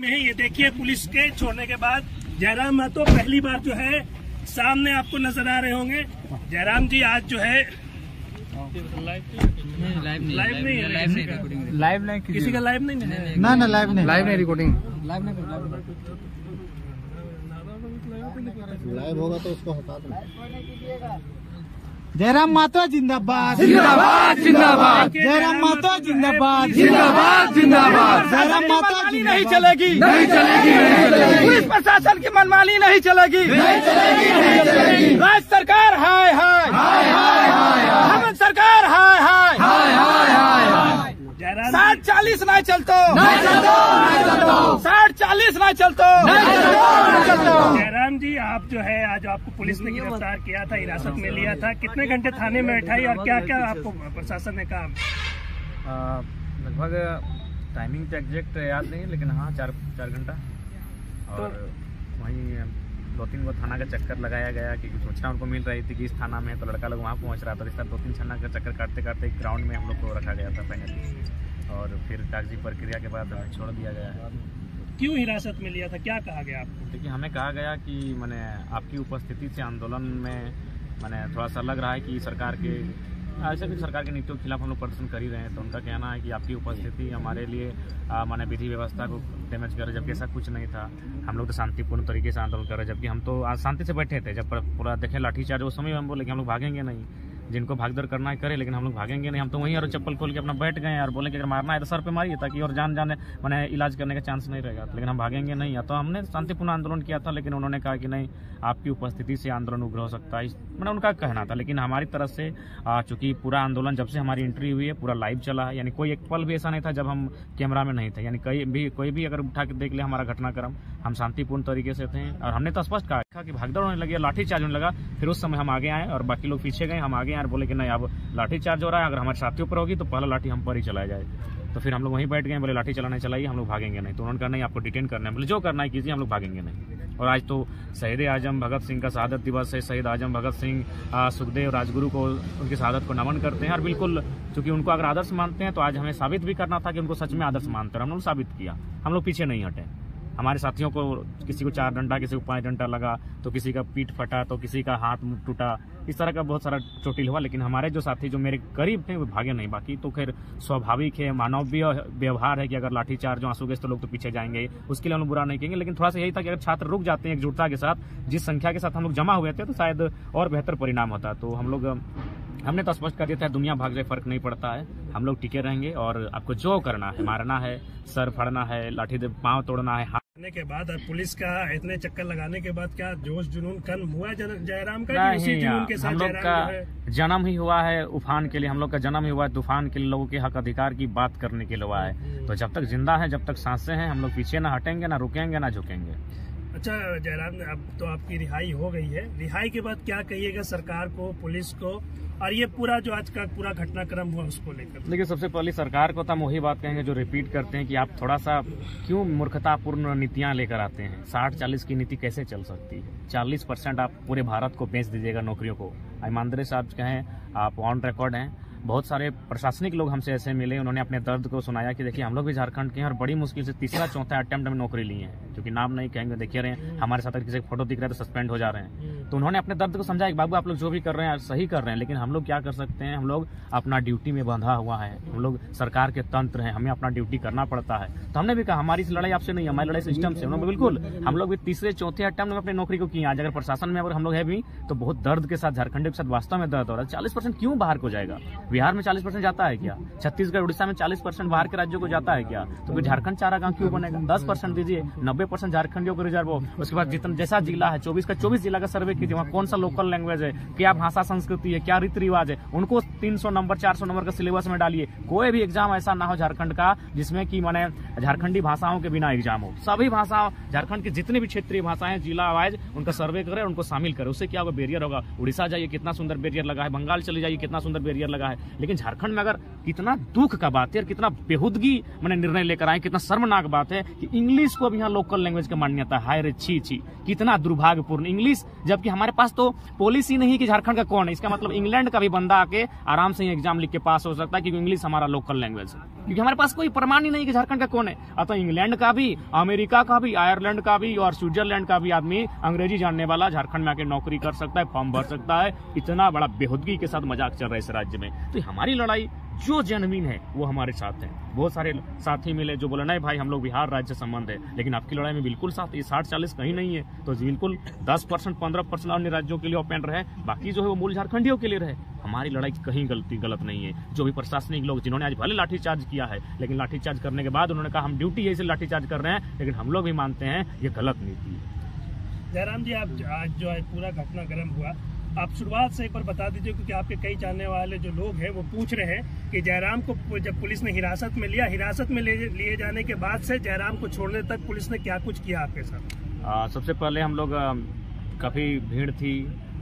में है। ये देखिए पुलिस के छोड़ने के बाद जयराम महतो पहली बार जो है सामने आपको नज़र आ रहे होंगे। जयराम जी आज जो है लाइव नहीं लाइव किसी नहीं का लाइव नहीं किसी का लाइव नहीं है? ना ना लाइव नहीं। लाइव नहीं रिकॉर्डिंग लाइव होगा तो उसको हटा दो। जयराम माता जिंदाबाद। जिंदाबाद जिंदाबाद। जयराम माता जिंदाबाद। जिंदाबाद जिंदाबाद। जयराम माता नहीं चलेगी। नहीं चलेगी नहीं चलेगी। पुलिस प्रशासन की मनमानी नहीं चलेगी। नहीं चलेगी नहीं चलेगी। राज्य सरकार हाय हाय हाय हाय हाय हाय हेमंत सरकार हाय हाय हाय हाय हाय हाय जयराम साठ चालीस नहीं चलतो। नहीं चलतो नहीं चलतो। साठ चालीस नहीं चलतो। जयराम जी आप जो है आज आपको पुलिस ने गिरफ़्तार किया था हिरासत में लिया था। कितने घंटे थाने में बैठाई और क्या क्या आपको प्रशासन ने कहा? लगभग टाइमिंग तो एग्जैक्ट याद नहीं लेकिन हाँ चार चार घंटा। और वहीं दो तीन गो थाना का चक्कर लगाया गया कि सूचना उनको मिल रही थी कि इस थाना में तो लड़का लोग वहाँ पहुँच रहा था। इस तरह दो तीन थाना का चक्कर काटते काटते ग्राउंड में हम लोग को रखा गया था फाइनली और फिर कागज़ी प्रक्रिया के बाद हमें छोड़ दिया गया है। क्यों हिरासत में लिया था? क्या कहा गया आपको? देखिए हमें कहा गया कि मैंने आपकी उपस्थिति से आंदोलन में मैंने थोड़ा सा लग रहा है कि सरकार के ऐसे भी सरकार की नीतियों के खिलाफ हम लोग प्रदर्शन कर ही रहे हैं तो उनका कहना है कि आपकी उपस्थिति हमारे लिए माने विधि व्यवस्था को डैमेज कर जबकि ऐसा कुछ नहीं था। हम लोग तो शांतिपूर्ण तरीके से आंदोलन कर रहे जबकि हम तो आज शांति से बैठे थे जब पूरा देखें लाठीचार्ज उस समय हम बोले कि हम लोग भागेंगे नहीं। जिनको भागदौड़ करना है करे, लेकिन हम लोग भागेंगे नहीं। हम तो वहीं और चप्पल खोल के अपना बैठ गए और बोले कि अगर मारना है तो सर पे मारिए ताकि और जान जाने मैंने इलाज करने का चांस नहीं रहेगा। लेकिन हम भागेंगे नहीं। या तो हमने शांतिपूर्ण आंदोलन किया था, लेकिन उन्होंने कहा कि नहीं, आपकी उपस्थिति से आंदोलन उग्र हो सकता है। मैंने उनका कहना था, लेकिन हमारी तरफ़ से चूँकि पूरा आंदोलन, जब से हमारी एंट्री हुई है, पूरा लाइव चला है। यानी कोई एक पल भी ऐसा नहीं था जब हम कैमरा में नहीं थे। यानी कहीं भी, कोई भी अगर उठा के देख ले हमारा घटनाक्रम, हम शांतिपूर्ण तरीके से थे। और हमने तो स्पष्ट कहा कि भागदौड़ होने लगी लाठी चार्ज होने लगा। फिर उस समय हम आगे आए और बाकी लोग पीछे गए, हम आगे आए और बोले कि नहीं, अब लाठी चार्ज हो रहा है, अगर हमारे साथियों पर होगी तो पहला लाठी हम पर ही चलाया जाए। तो फिर हम लोग वहीं बैठ गए, बोले लाठी चलाने चलाइए, हम लोग भागेंगे नहीं। तो उन्होंने कहा, नहीं, आपको डिटेन करना है। बोले, जो करना है, कीजिए, हम लोग भागेंगे नहीं। और आज तो शहीद आज़म भगत सिंह का शहादत दिवस है। शहीद आज़म भगत सिंह सुखदेव राजगुरु को, उनकी शहादत को नमन करते हैं। और बिल्कुल, चूँकि उनको अगर आदर्श मानते हैं तो आज हमें साबित भी करना था कि उनको सच में आदर्श मानते हैं। हम लोग साबित किया। हम लोग पीछे नहीं हटे। हमारे साथियों को किसी को चार डंडा, किसी को पाँच डंडा लगा तो किसी का पीठ फटा तो किसी का हाथ टूटा, इस तरह का बहुत सारा चोटिल हुआ, लेकिन हमारे जो साथी जो मेरे करीब थे, वो भागे नहीं बाकी। तो खैर, स्वाभाविक है मानवीय व्यवहार है कि अगर लाठी लाठीचार्ज आँसू गए तो लोग तो पीछे जाएँगे, उसके लिए हम लोग बुरा नहीं कहेंगे, लेकिन थोड़ा सा यही था कि अगर छात्र रुक जाते हैं एकजुटता के साथ, जिस संख्या के साथ हम लोग जमा हुए थे तो शायद और बेहतर परिणाम होता। तो हम लोग, हमने तो स्पष्ट कर दिया था, दुनिया भाग जाए, फ़र्क नहीं पड़ता है। हम लोग टिके रहेंगे और आपको जो करना है, मारना है, सर फाड़ना है लाठी पाँव तोड़ना है करने के बाद और पुलिस का इतने चक्कर लगाने के बाद क्या जोश जुनून कन हुआ जयराम का उसी जुनून के साथ हम लोग जयराम का जन्म ही हुआ है उफान के लिए हम लोग का जन्म ही हुआ है तूफ़ान के लिए लोगों के हक अधिकार की बात करने के लिए हुआ है। तो जब तक ज़िंदा है जब तक साँसें हैं हम लोग पीछे ना हटेंगे ना रुकेंगे ना झुकेंगे। अच्छा जयराम, अब तो आपकी रिहाई हो गई है। रिहाई के बाद क्या कहिएगा सरकार को, पुलिस को? और ये पूरा जो आज का पूरा घटनाक्रम हुआ, उसको लेकर। देखिए, सबसे पहले सरकार को तो हम वही बात कहेंगे जो रिपीट करते हैं कि आप थोड़ा सा क्यों मूर्खतापूर्ण नीतियाँ लेकर आते हैं? साठ चालीस की नीति कैसे चल सकती है? चालीस परसेंट आप पूरे भारत को बेच दीजिएगा नौकरियों को। ईमानदारी से आप कहें, आप ऑन रिकॉर्ड हैं। बहुत सारे प्रशासनिक लोग हमसे ऐसे मिले उन्होंने अपने दर्द को सुनाया कि देखिए हम लोग भी झारखंड के हैं और बड़ी मुश्किल से तीसरा चौथा अटेम्प्ट में नौकरी ली है क्योंकि नाम नहीं कहेंगे देखिए रहे हैं हमारे साथ अगर किसी फ़ोटो दिख रहा है तो सस्पेंड हो जा रहे हैं। तो उन्होंने अपने दर्द को समझाया कि बाबू आप लोग जो भी कर रहे हैं सही कर रहे हैं लेकिन हम लोग क्या कर सकते हैं? हम लोग अपना ड्यूटी में बंधा हुआ है हम लोग सरकार के तंत्र हैं हमें अपना ड्यूटी करना पड़ता है। तो हमने भी कहा हमारी लड़ाई आपसे नहीं हमारी लड़ाई सिस्टम से उन्होंने बिल्कुल हम लोग भी तीसरे चौथे अटैम्प्ट में अपनी नौकरी को किए आज अगर प्रशासन में अगर हम लोग है भी तो बहुत दर्द के साथ झारखंड के साथ वास्तव में दर्द हो रहा है। चालीस क्यों बाहर को जाएगा? बिहार में चालीस परसेंट जाता है क्या? छत्तीसगढ़, उड़ीसा में चालीस परसेंट, बाहर के राज्यों को जाता है क्या? तो फिर झारखंड चारा गाँव क्यों बनेगा? दस परसेंट दीजिए, नब्बे परसेंट झारखंडियों को रिज़र्व हो। उसके बाद जितना, जैसा जिला है, चौबीस का, चौबीस जिला का सर्वे कीजिए, वहाँ कौन सा लोकल लैंग्वेज है? क्या भाषा संस्कृति है? क्या रीति रिवाज है? उनको तीन सौ नंबर चार सौ नंबर का सिलेबस में डालिए। कोई भी एग्ज़ाम ऐसा ना हो झारखंड का, जिसमें कि मैंने झारखंडी भाषाओं के बिना एग्ज़ाम हो। सभी भाषा झारखंड की जितनी भी क्षेत्रीय भाषाएँ, जिला वाइज उनका सर्वे करे, उनको शामिल करे। उससे क्या होगा? बैरियर होगा। उड़ीसा जाइए, कितना सुंदर बैरियर लगा है। बंगाल चले जाइए, कितना सुंदर बैरियर लगा है। लेकिन झारखंड में अगर कितना दुख का बात है और कितना बेहुदगी मैंने निर्णय लेकर आए, कितना शर्मनाक बात है कि इंग्लिश को अब यहाँ लोकल लैंग्वेज का मान्यता, हाय रे छी छी कितना दुर्भाग्यपूर्ण। इंग्लिश, जबकि हमारे पास तो पॉलिसी नहीं कि झारखंड का कौन है, इसका मतलब इंग्लैंड का भी बंदा आके आराम से एग्ज़ाम लिख के पास हो सकता है, क्योंकि इंग्लिश हमारा लोकल लैंग्वेज है। क्योंकि हमारे पास कोई प्रमाण ही नहीं कि झारखंड का कौन है। अतः इंग्लैंड का भी, अमेरिका का भी, आयरलैंड का भी और स्विट्जरलैंड का भी आदमी अंग्रेज़ी जानने वाला झारखंड में आके नौकरी कर सकता है, फॉर्म भर सकता है। इतना बड़ा बेहुदगी के साथ मज़ाक चल रहा है इस राज्य में। तो हमारी लड़ाई जो जेनविन है, वो हमारे साथ है। बहुत सारे साथी मिले जो बोले, नहीं भाई, हम लोग बिहार राज्य संबंध है, लेकिन आपकी लड़ाई में बिल्कुल साथ, ये साठ चालीस कहीं नहीं है। तो बिल्कुल दस परसेंट, पंद्रह परसेंट अन्य राज्यों के लिए ओपन रहे, बाकी जो है वो मूल झारखंडियों के लिए रहे। हमारी लड़ाई कहीं गलती, गलत नहीं है। जो भी प्रशासनिक लोग जिन्होंने आज भले लाठीचार्ज किया है, लेकिन लाठीचार्ज करने के बाद उन्होंने कहा, हम ड्यूटी है इसलिए लाठीचार्ज कर रहे हैं, लेकिन हम लोग भी मानते हैं, ये गलत नीति है। जयराम जी, आप आज जो है पूरा घटनाक्रम हुआ। आप शुरुआत से एक बार बता दीजिए, क्योंकि आपके कई जानने वाले जो लोग हैं, वो पूछ रहे हैं कि जयराम को जब पुलिस ने हिरासत में लिया, हिरासत में लिए जाने के बाद से जयराम को छोड़ने तक पुलिस ने क्या कुछ किया आपके साथ? सबसे पहले हम लोग काफ़ी भीड़ थी।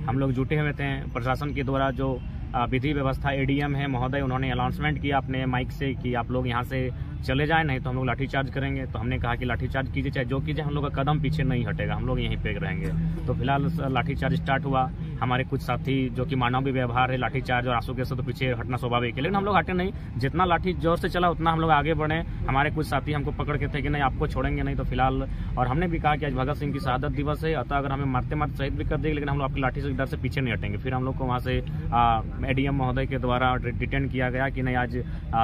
हम लोग जुटे हुए थे। प्रशासन के द्वारा जो विधि व्यवस्था एडीएम है, महोदय, उन्होंने अनाउंसमेंट किया अपने माइक से कि आप लोग यहाँ से चले जाए, नहीं तो हम लोग लाठीचार्ज करेंगे। तो हमने कहा कि लाठीचार्ज कीजिए, चाहे जो कीजिए, हम लोग का कदम पीछे नहीं हटेगा। हम लोग यहीं पे रहेंगे। तो फ़िलहाल लाठीचार्ज स्टार्ट हुआ। हमारे कुछ साथी जो कि मानवीय व्यवहार है, लाठीचार्ज और आँसू के साथ तो पीछे हटना स्वाभाविक है। लेकिन हम लोग हटे नहीं। जितना लाठी ज़ोर से चला, उतना हम लोग आगे बढ़े। हमारे कुछ साथी हमको पकड़ के थे कि नहीं, आपको छोड़ेंगे नहीं तो फ़िलहाल और हमने भी कहा कि आज भगत सिंह की शहादत दिवस है। अतः अगर हमें मारते मारते शहीद भी कर देंगे, लेकिन हम लोग आपकी लाठी से डर से पीछे नहीं हटेंगे। फिर हम लोग को वहाँ से एडीएम महोदय के द्वारा डिटेन किया गया कि नहीं, आज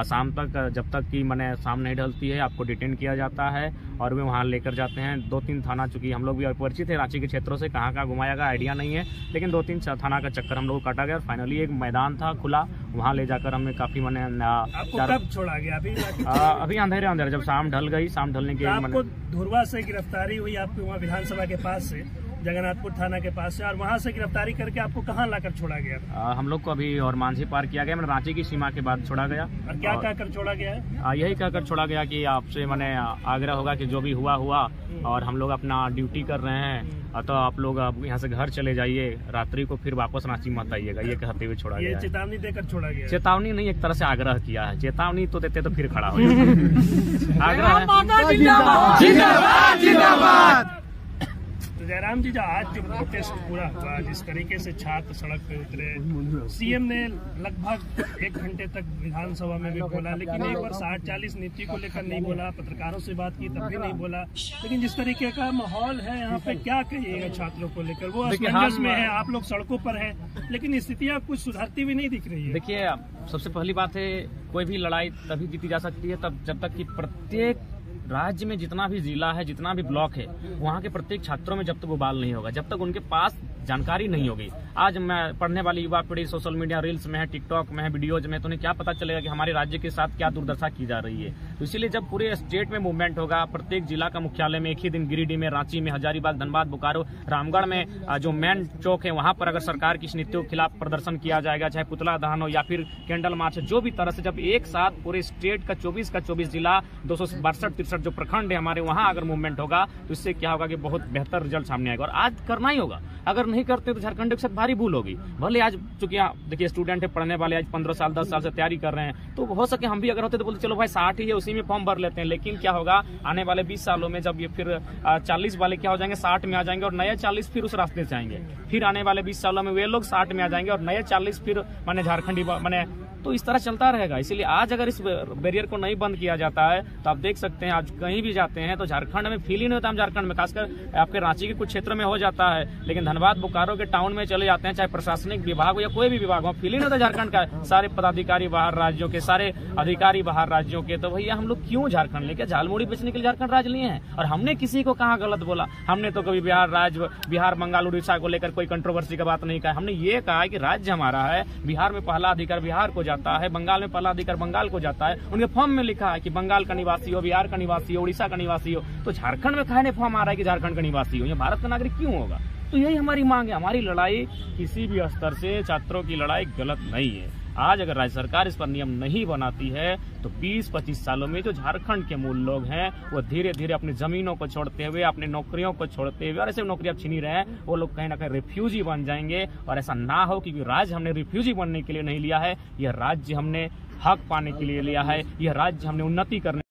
शाम तक, जब तक कि मैंने शाम नहीं ढलती है, आपको डिटेन किया जाता है और वे वहाँ लेकर जाते हैं। दो तीन थाना चूँकि हम लोग भी परिचित है, रांची के क्षेत्रों से कहाँ कहाँ घुमाया गया, आइडिया नहीं है। लेकिन दो तीन थाना का चक्कर हम लोग काटा गया और फाइनली एक मैदान था खुला। वहाँ ले जाकर हमें काफ़ी मैंने आपको कब छोड़ा गया? अभी अभी अंधेरे अंधेरे जब शाम ढल गई शाम ढलने के आपको धुरवा से गिरफ्तारी हुई आपके वहाँ विधानसभा के पास से? जगन्नाथपुर थाना के पास से और वहाँ से गिरफ्तारी करके आपको कहाँ लाकर छोड़ा गया आ, हम लोग को अभी और मांझी पार किया गया मैंने रांची की सीमा के बाद छोड़ा गया। और क्या कहकर छोड़ा गया है? यही कहकर छोड़ा गया कि आपसे मैंने आग्रह होगा कि जो भी हुआ हुआ। और हम लोग अपना ड्यूटी कर रहे हैं। तो आप लोग अब यहाँ से घर चले जाइए रात्रि को फिर वापस रांची मत आइएगा ये कहते हुए छोड़ा गया चेतावनी देकर छोड़ा गया चेतावनी नहीं एक तरह से आग्रह किया है। चेतावनी तो देते तो फिर खड़ा हो आग्रह जिंदाबाद। जयराम जी जो आज जो प्रोटेस्ट पूरा हुआ जिस तरीके से छात्र सड़क पे उतरे सीएम ने लगभग एक घंटे तक विधानसभा में भी बोला लेकिन एक बार साठ चालीस नीति को लेकर नहीं बोला पत्रकारों से बात की तब भी नहीं बोला। लेकिन जिस तरीके का माहौल है यहाँ पे क्या कहिएगा छात्रों को लेकर? वो असमंजस में है आप लोग सड़कों पर है लेकिन स्थितियाँ कुछ सुधरती हुई नहीं दिख रही है। देखिए सबसे पहली बात है कोई भी लड़ाई तभी जीती जा सकती है तब जब तक कि प्रत्येक राज्य में जितना भी जिला है, जितना भी ब्लॉक है, वहाँ के प्रत्येक छात्रों में जब तक वो बाल नहीं होगा, जब तक उनके पास जानकारी नहीं होगी आज मैं पढ़ने वाली युवा पीढ़ी सोशल मीडिया, रील्स में है, टिकटॉक में है, वीडियोज़ में तो उन्हें क्या पता चलेगा कि हमारे राज्य के साथ क्या दुर्दशा की जा रही है। तो इसीलिए जब पूरे स्टेट में मूवमेंट होगा, प्रत्येक जिला का मुख्यालय में, एक ही दिन गिरिडीह में, रांची में, हजारीबाग, धनबाद, बोकारो, रामगढ़ में जो मेन चौक है, वहाँ पर अगर सरकार की नीतियों के खिलाफ प्रदर्शन किया जाएगा, चाहे पुतला दहन हो या फिर कैंडल मार्च, जो भी तरह से जब एक साथ पूरे स्टेट का चौबीस का चौबीस जिला, दो सौ बासठ, तिरसठ जो प्रखंड है हमारे, वहाँ अगर मूवमेंट होगा तो इससे क्या होगा कि बहुत बेहतर रिज़ल्ट सामने आएगा। और आज करना ही होगा। अगर नहीं करते तो झारखंड के साथ भारी भूल होगी भले आज चूँकि देखिए स्टूडेंट है, पढ़ने वाले आज पंद्रह साल, दस साल से तैयारी कर रहे हैं तो हो सके हम भी अगर होते तो बोलते, चलो भाई, साठ ही है, उसी में फॉर्म भर लेते हैं। लेकिन क्या होगा, आने वाले बीस सालों में जब ये फिर चालीस वाले क्या हो जाएँगे, साठ में आ जाएँगे और नए चालीस फिर उस रास्ते से आएँगे। फिर आने वाले बीस सालों में वे लोग साठ में आ जाएँगे और नए चालीस फिर, मैंने झारखंडी मैंने तो इस तरह चलता रहेगा। इसीलिए आज अगर इस बैरियर को नहीं बंद किया जाता है तो आप देख सकते हैं, आज कहीं भी जाते हैं तो झारखंड में फील ही नहीं होता हम झारखंड में, खासकर आपके रांची के कुछ क्षेत्र में हो जाता है। लेकिन धनबाद, बोकारो के टाउन में चले जाते हैं, चाहे प्रशासनिक विभाग हो या कोई भी विभाग हो, फील ही नहीं होता झारखंड का। सारे पदाधिकारी बाहर राज्यों के, सारे अधिकारी बाहर राज्यों के तो भैया हम लोग क्यों झारखंड लेके झालमुड़ी बेचने के लिए झारखंड राज्य लिए हैं? और हमने किसी को कहा गलत बोला? हमने तो कभी बिहार राज्य, बिहार, बंगाल, उड़ीसा को लेकर कोई कंट्रोवर्सी का बात नहीं कहा। हमने ये कहा कि राज्य हमारा है, बिहार में पहला अधिकार बिहार को जाता है, बंगाल में पहला अधिकार बंगाल को जाता है। उनके फॉर्म में लिखा है कि बंगाल का निवासी हो, बिहार का निवासी हो, उड़ीसा का निवासी हो। तो झारखंड में कहने फॉर्म आ रहा है कि झारखंड का निवासी हो। या भारत का नागरिक क्यों होगा? तो यही हमारी मांग है। हमारी लड़ाई किसी भी स्तर से छात्रों की लड़ाई गलत नहीं है। आज अगर राज्य सरकार इस पर नियम नहीं बनाती है तो 20-25 सालों में जो झारखंड के मूल लोग हैं, वो धीरे धीरे अपनी जमीनों को छोड़ते हुए, अपनी नौकरियों को छोड़ते हुए, और ऐसे नौकरी आप छीनी रहे हैं वो लोग कहीं ना कहीं रिफ्यूजी बन जाएँगे, और ऐसा ना हो क्योंकि राज्य हमने रिफ्यूजी बनने के लिए नहीं लिया है, यह राज्य हमने हक पाने के लिए लिया है, यह राज्य हमने उन्नति करने